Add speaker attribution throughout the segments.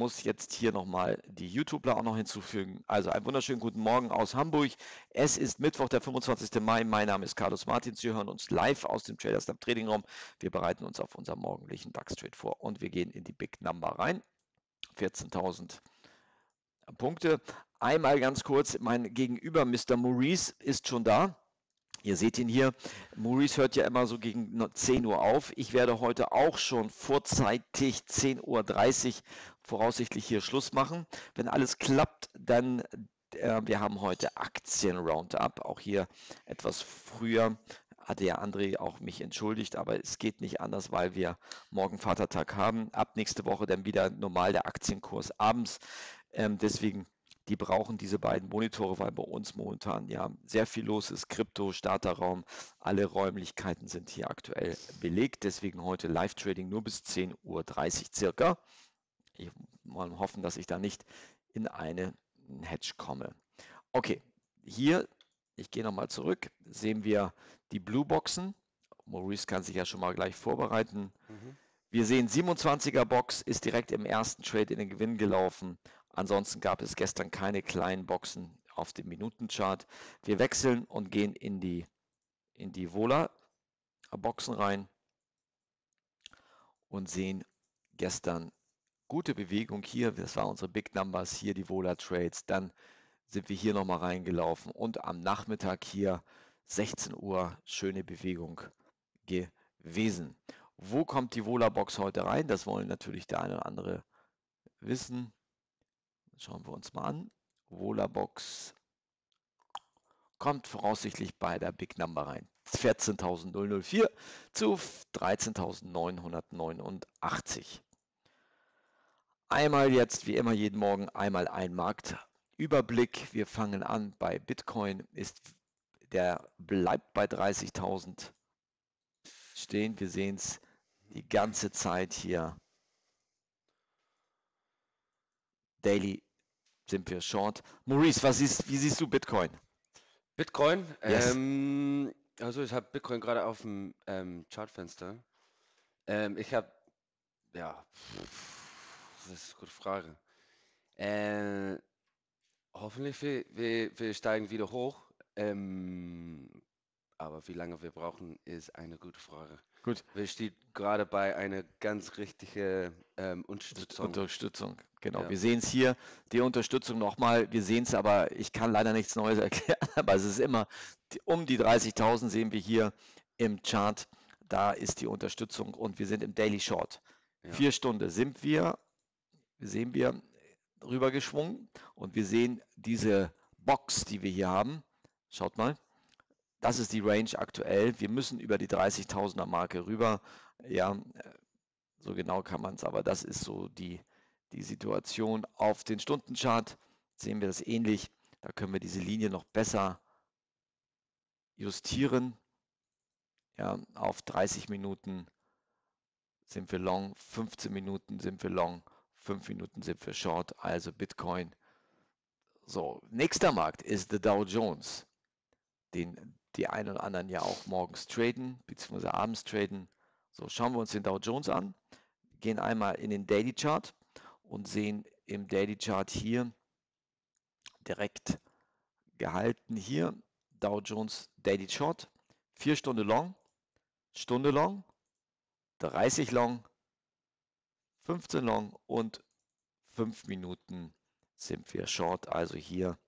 Speaker 1: muss jetzt hier nochmal die YouTuber auch noch hinzufügen. Also einen wunderschönen guten Morgen aus Hamburg. Es ist Mittwoch, der 25. Mai. Mein Name ist Carlos Martins. Sie hören uns live aus dem Traders Lab Trading Raum. Wir bereiten uns auf unseren morgendlichen DAX Trade vor und wir gehen in die Big Number rein. 14.000 Punkte. Einmal ganz kurz, mein Gegenüber, Mr. Maurice, ist schon da. Ihr seht ihn hier. Maurice hört ja immer so gegen 10 Uhr auf. Ich werde heute auch schon vorzeitig 10.30 Uhr voraussichtlich hier Schluss machen. Wenn alles klappt, dann äh, wir haben heute Aktien Roundup. Auch hier etwas früher hatte ja André auch mich entschuldigt, aber es geht nicht anders, weil wir morgen Vatertag haben. Ab nächste Woche dann wieder normal der Aktienkurs abends. Ähm, deswegen die brauchen diese beiden Monitore, weil bei uns momentan ja sehr viel los ist. Krypto, Starterraum, alle Räumlichkeiten sind hier aktuell belegt. Deswegen heute Live-Trading nur bis 10.30 Uhr circa. Ich mal hoffen, dass ich da nicht in eine Hedge komme. Okay, hier, ich gehe nochmal zurück, sehen wir die Blue Boxen. Maurice kann sich ja schon mal gleich vorbereiten. Mhm. Wir sehen 27er Box ist direkt im ersten Trade in den Gewinn gelaufen. Ansonsten gab es gestern keine kleinen Boxen auf dem Minutenchart. Wir wechseln und gehen in die, in die Vola-Boxen rein und sehen gestern gute Bewegung hier. Das waren unsere Big Numbers hier, die Vola Trades. Dann sind wir hier nochmal reingelaufen und am Nachmittag hier 16 Uhr schöne Bewegung gewesen. Wo kommt die Vola Box heute rein? Das wollen natürlich der eine oder andere wissen. Schauen wir uns mal an. Vola-Box kommt voraussichtlich bei der Big Number rein. 14.004 zu 13.989. Einmal jetzt, wie immer jeden Morgen, einmal ein Marktüberblick. Wir fangen an bei Bitcoin. Ist, der bleibt bei 30.000 stehen. Wir sehen es die ganze Zeit hier. Daily sind wir short. Maurice, was siehst, wie siehst du Bitcoin?
Speaker 2: Bitcoin? Yes. Ähm, also ich habe Bitcoin gerade auf dem ähm, Chartfenster. Ähm, ich habe, ja, das ist eine gute Frage. Äh, hoffentlich wir, wir, wir, steigen wieder hoch. Ähm, aber wie lange wir brauchen, ist eine gute Frage.
Speaker 1: Gut.
Speaker 2: Wir stehen gerade bei einer ganz richtigen ähm, Unterstützung.
Speaker 1: Unterstützung, genau. Ja. Wir sehen es hier, die Unterstützung nochmal. Wir sehen es aber, ich kann leider nichts Neues erklären, aber es ist immer um die 30.000 sehen wir hier im Chart. Da ist die Unterstützung und wir sind im Daily Short. Ja. Vier Stunden sind wir, sehen wir rübergeschwungen und wir sehen diese Box, die wir hier haben. Schaut mal das ist die Range aktuell. Wir müssen über die 30.000er Marke rüber. Ja, äh, so genau kann man es, aber das ist so die, die Situation. Auf den Stundenchart sehen wir das ähnlich. Da können wir diese Linie noch besser justieren. Ja, auf 30 Minuten sind wir long, 15 Minuten sind wir long, 5 Minuten sind wir short, also Bitcoin. So, nächster Markt ist der Dow Jones. Den die einen oder anderen ja auch morgens traden, beziehungsweise abends traden. So, schauen wir uns den Dow Jones an, gehen einmal in den Daily Chart und sehen im Daily Chart hier direkt gehalten hier Dow Jones Daily Short, 4 Stunden Long, Stunde Long, 30 Long, 15 Long und 5 Minuten sind wir Short. Also hier,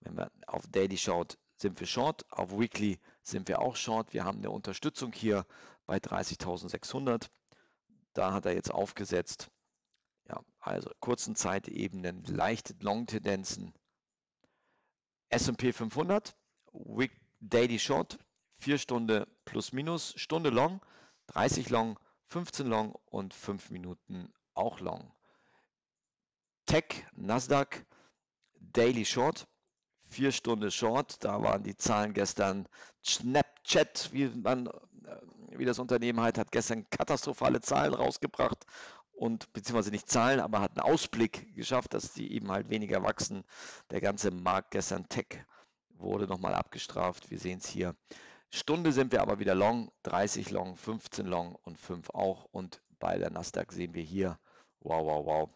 Speaker 1: wenn man auf Daily schaut, sind wir short, auf Weekly sind wir auch short. Wir haben eine Unterstützung hier bei 30.600. Da hat er jetzt aufgesetzt. Ja, also kurzen Zeitebenen, leichte Long-Tendenzen. S&P 500, Week Daily Short, 4 Stunden plus minus, Stunde Long, 30 Long, 15 Long und 5 Minuten auch Long. Tech, Nasdaq, Daily Short, vier Stunden Short. Da waren die Zahlen gestern Snapchat, wie, man, äh, wie das Unternehmen halt, hat gestern katastrophale Zahlen rausgebracht. und beziehungsweise nicht Zahlen, aber hat einen Ausblick geschafft, dass die eben halt weniger wachsen. Der ganze Markt gestern Tech wurde nochmal abgestraft. Wir sehen es hier. Stunde sind wir aber wieder long, 30 long, 15 long und 5 auch. Und bei der Nasdaq sehen wir hier, wow, wow, wow.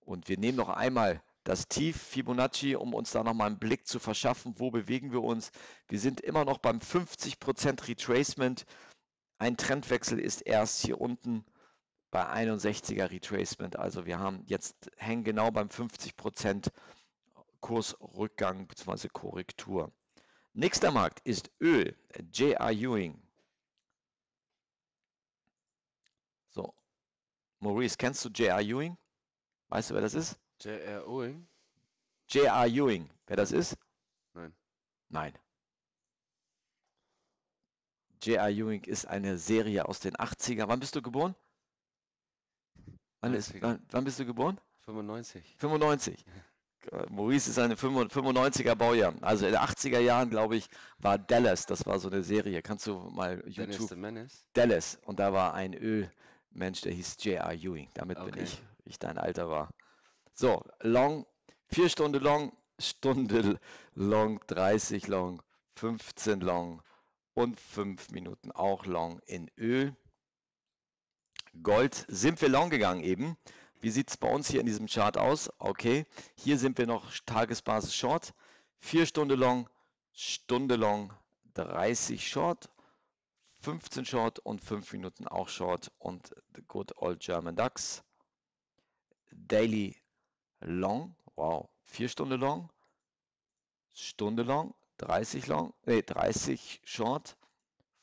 Speaker 1: Und wir nehmen noch einmal das Tief Fibonacci, um uns da nochmal einen Blick zu verschaffen, wo bewegen wir uns. Wir sind immer noch beim 50% Retracement. Ein Trendwechsel ist erst hier unten bei 61er Retracement. Also wir haben jetzt hängen genau beim 50% Kursrückgang bzw. Korrektur. Nächster Markt ist Öl, J.R. Ewing. So, Maurice, kennst du J.R. Ewing? Weißt du, wer das ist?
Speaker 2: J.R. Ewing?
Speaker 1: J.R. Ewing, wer das ist?
Speaker 2: Nein.
Speaker 1: Nein. J.R. Ewing ist eine Serie aus den 80er. Wann bist du geboren? Wann, ist, wann, wann bist du geboren?
Speaker 2: 95.
Speaker 1: 95. Maurice ist eine 95er Baujahr. Also in den 80er Jahren, glaube ich, war Dallas, das war so eine Serie. Kannst du mal YouTube. Dallas. Und da war ein Ölmensch, der hieß J.R. Ewing. Damit okay. bin ich, ich dein Alter war. So, Long, vier Stunden Long, Stunde Long, 30 Long, 15 Long und 5 Minuten auch Long in Öl. Gold sind wir Long gegangen eben. Wie sieht es bei uns hier in diesem Chart aus? Okay, hier sind wir noch Tagesbasis Short. 4 Stunden Long, Stunde Long, 30 Short, 15 Short und 5 Minuten auch Short und the good old German DAX. Daily Long, wow, 4 Stunden Long, Stunde Long, 30 Long, nee, 30 Short,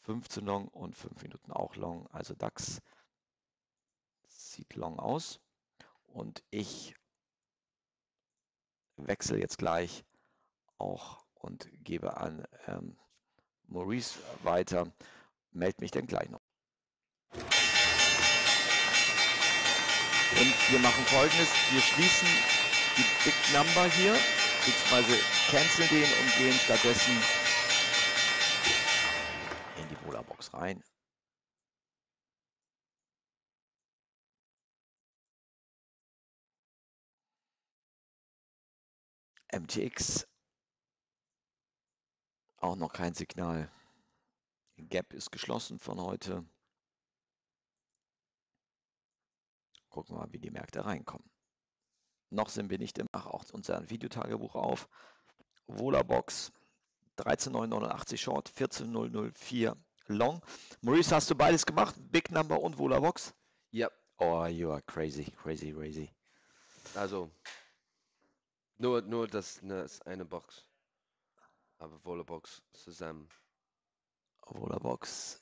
Speaker 1: 15 Long und 5 Minuten auch Long. Also DAX sieht Long aus. Und ich wechsle jetzt gleich auch und gebe an ähm, Maurice weiter. Meld mich dann gleich noch. Und wir machen folgendes. Wir schließen die Big Number hier, beziehungsweise canceln den und gehen stattdessen in die Wohlerbox rein. MTX auch noch kein Signal. Gap ist geschlossen von heute. Gucken wir mal, wie die Märkte reinkommen. Noch sind wir nicht im Ach, auch unser Videotagebuch auf. Volabox 13,989 Short, 14,004 Long. Maurice, hast du beides gemacht? Big Number und Volabox?
Speaker 2: Ja.
Speaker 1: Oh, you are crazy, crazy, crazy.
Speaker 2: Also, nur, nur das, ne, eine Box. Aber Volabox zusammen.
Speaker 1: Volabox.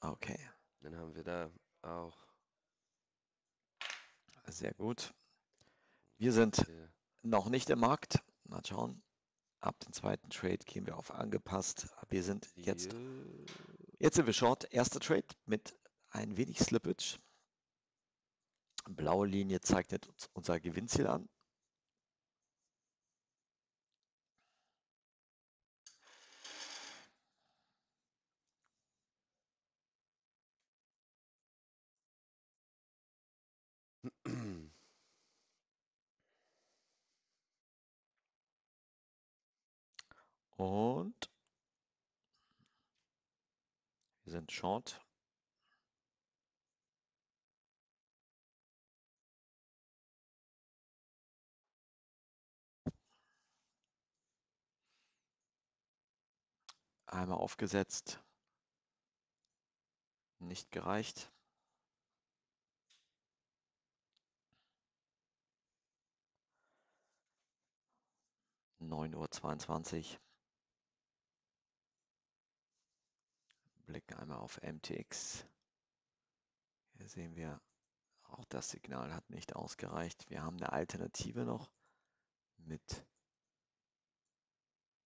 Speaker 1: Okay.
Speaker 2: Dann haben wir da auch.
Speaker 1: Sehr gut. Wir sind noch nicht im Markt. Mal schauen. Ab dem zweiten Trade gehen wir auf angepasst. Wir sind jetzt. Jetzt sind wir short. Erster Trade mit ein wenig Slippage. Blaue Linie zeichnet uns unser Gewinnziel an. Und wir sind short. Einmal aufgesetzt. Nicht gereicht. 9.22 Uhr. Blicken einmal auf MTX. Hier sehen wir, auch das Signal hat nicht ausgereicht. Wir haben eine Alternative noch mit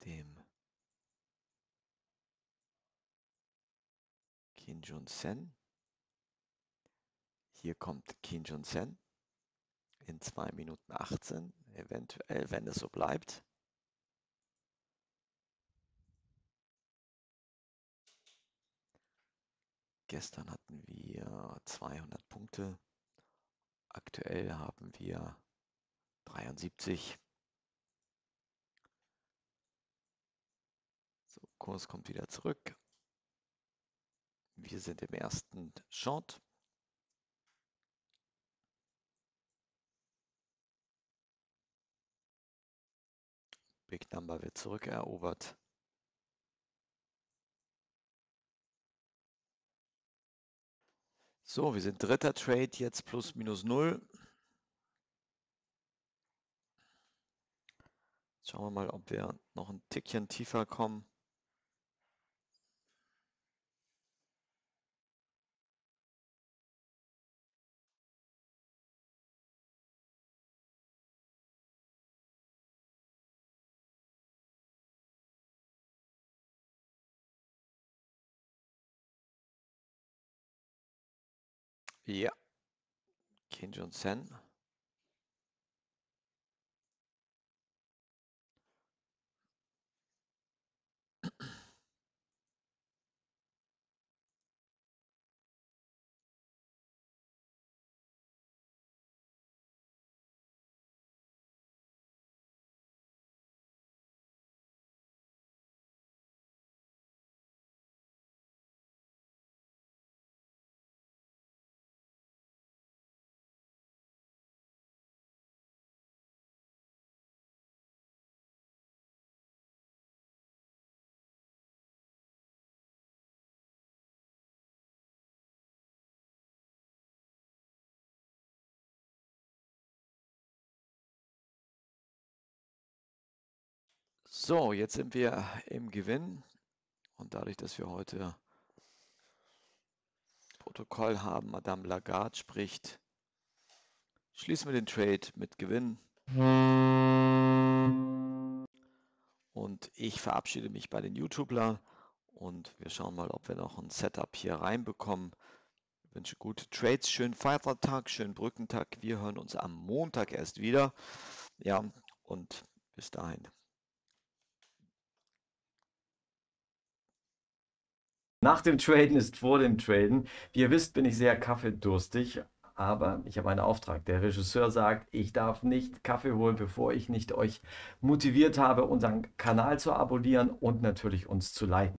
Speaker 1: dem Kinjun Sen. Hier kommt Kinjun Sen in 2 Minuten 18, eventuell, wenn es so bleibt. Gestern hatten wir 200 Punkte. Aktuell haben wir 73. So, Kurs kommt wieder zurück. Wir sind im ersten Short. Big Number wird zurückerobert. So, wir sind dritter Trade jetzt plus minus null. Schauen wir mal, ob wir noch ein Tickchen tiefer kommen. Ja. Kim Jong-sen. So, jetzt sind wir im Gewinn und dadurch, dass wir heute Protokoll haben, Madame Lagarde spricht, schließen wir den Trade mit Gewinn. Und ich verabschiede mich bei den YouTubler und wir schauen mal, ob wir noch ein Setup hier reinbekommen. Ich wünsche gute Trades, schönen Feiertag, schönen Brückentag. Wir hören uns am Montag erst wieder. Ja, und bis dahin.
Speaker 3: Nach dem Traden ist vor dem Traden. Wie ihr wisst, bin ich sehr kaffeedurstig, aber ich habe einen Auftrag. Der Regisseur sagt, ich darf nicht Kaffee holen, bevor ich nicht euch motiviert habe, unseren Kanal zu abonnieren und natürlich uns zu liken.